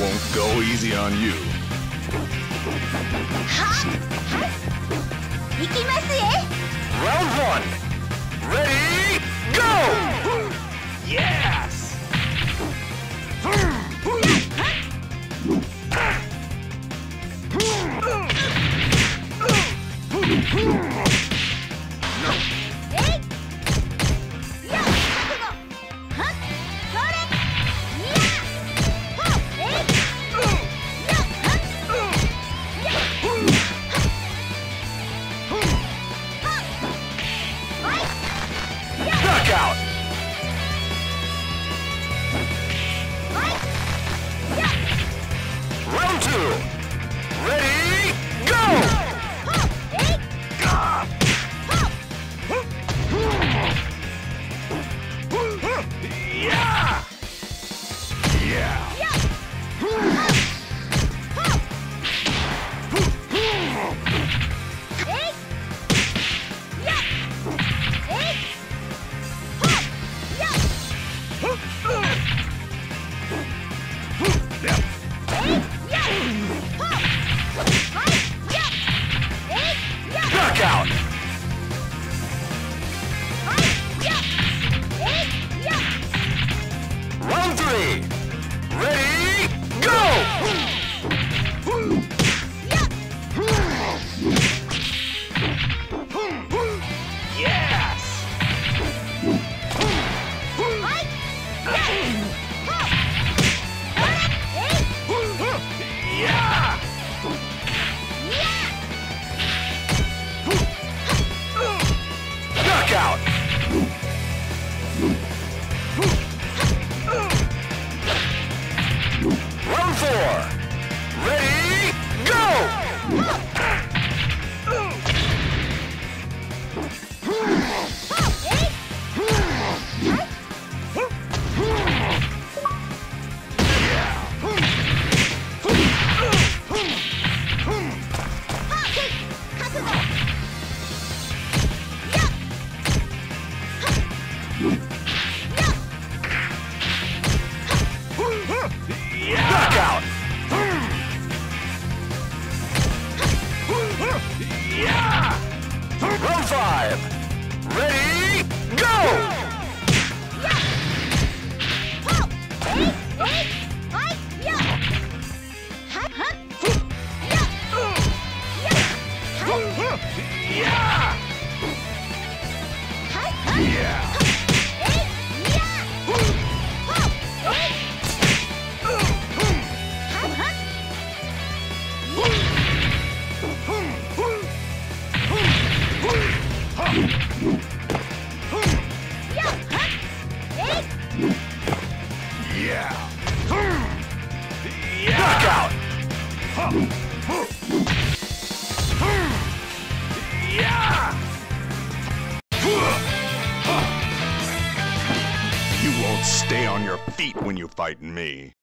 won't go easy on you. Round one. Ready, go! Yes! Hmm. Round Knockout! Yeah! Five. Ready, go! You won't stay on your feet when you fight me.